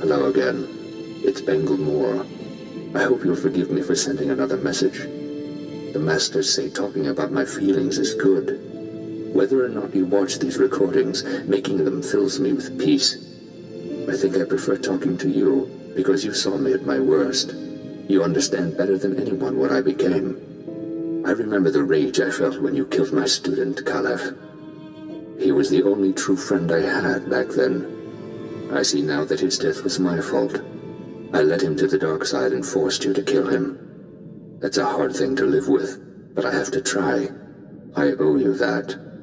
Hello again. It's Bengel Morr. I hope you'll forgive me for sending another message. The masters say talking about my feelings is good. Whether or not you watch these recordings, making them fills me with peace. I think I prefer talking to you, because you saw me at my worst. You understand better than anyone what I became. I remember the rage I felt when you killed my student, Kalev. He was the only true friend I had back then. I see now that his death was my fault. I led him to the dark side and forced you to kill him. That's a hard thing to live with, but I have to try. I owe you that.